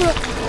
Ugh.